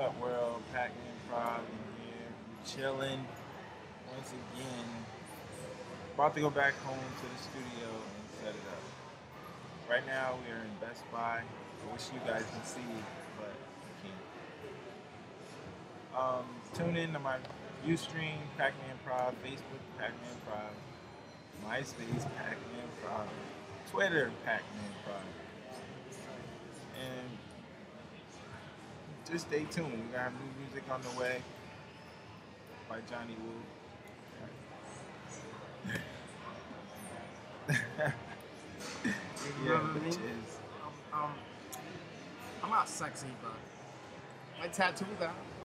up, world? Pac-Man Prov here, chilling once again. About to go back home to the studio and set it up. Right now we are in Best Buy. I wish you guys can see, but you can't. Um, tune in to my Ustream, Pac-Man Prov, Facebook, Pac-Man Prov, MySpace, Pac-Man Prov, Twitter, Prov. And just stay tuned. We got new music on the way by Johnny Woo. You know what I mean? bitches. Um, I'm not sexy, but my tattoos out.